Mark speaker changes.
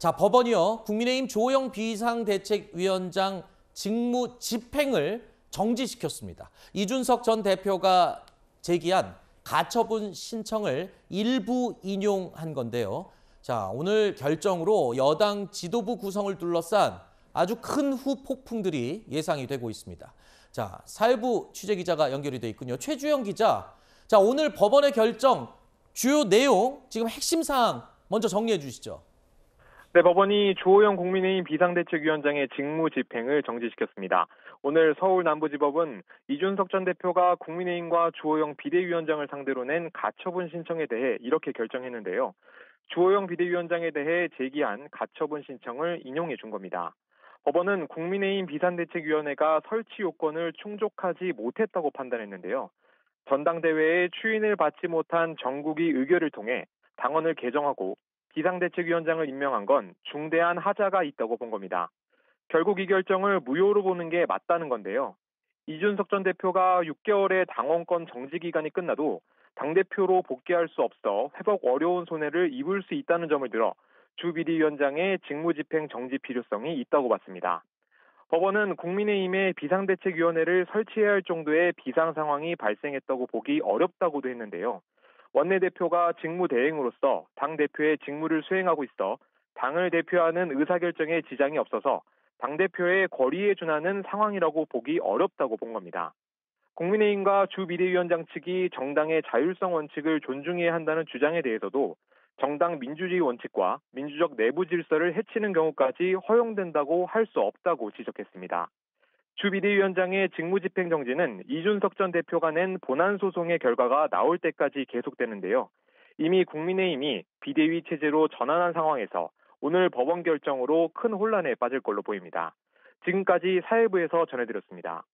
Speaker 1: 자, 법원이요. 국민의힘 조영 비상대책위원장 직무 집행을 정지시켰습니다. 이준석 전 대표가 제기한 가처분 신청을 일부 인용한 건데요. 자, 오늘 결정으로 여당 지도부 구성을 둘러싼 아주 큰 후폭풍들이 예상이 되고 있습니다. 자, 사일부 취재기자가 연결이 돼 있군요. 최주영 기자. 자, 오늘 법원의 결정 주요 내용 지금 핵심 사항 먼저 정리해 주시죠.
Speaker 2: 네, 법원이 주호영 국민의힘 비상대책위원장의 직무 집행을 정지시켰습니다. 오늘 서울 남부지법은 이준석 전 대표가 국민의힘과 주호영 비대위원장을 상대로 낸 가처분 신청에 대해 이렇게 결정했는데요. 주호영 비대위원장에 대해 제기한 가처분 신청을 인용해 준 겁니다. 법원은 국민의힘 비상대책위원회가 설치 요건을 충족하지 못했다고 판단했는데요. 전당대회에 추인을 받지 못한 정국이 의결을 통해 당원을 개정하고 비상대책위원장을 임명한 건 중대한 하자가 있다고 본 겁니다. 결국 이 결정을 무효로 보는 게 맞다는 건데요. 이준석 전 대표가 6개월의 당원권 정지 기간이 끝나도 당대표로 복귀할 수 없어 회복 어려운 손해를 입을 수 있다는 점을 들어 주 비대위원장의 직무집행 정지 필요성이 있다고 봤습니다. 법원은 국민의힘의 비상대책위원회를 설치해야 할 정도의 비상 상황이 발생했다고 보기 어렵다고도 했는데요. 원내대표가 직무대행으로서 당대표의 직무를 수행하고 있어 당을 대표하는 의사결정에 지장이 없어서 당대표의 거리에 준하는 상황이라고 보기 어렵다고 본 겁니다. 국민의힘과 주 비대위원장 측이 정당의 자율성 원칙을 존중해야 한다는 주장에 대해서도 정당 민주주의 원칙과 민주적 내부 질서를 해치는 경우까지 허용된다고 할 수 없다고 지적했습니다. 주 비대위원장의 직무집행 정지는 이준석 전 대표가 낸 본안 소송의 결과가 나올 때까지 계속되는데요. 이미 국민의힘이 비대위 체제로 전환한 상황에서 오늘 법원 결정으로 큰 혼란에 빠질 걸로 보입니다. 지금까지 사회부에서 전해드렸습니다.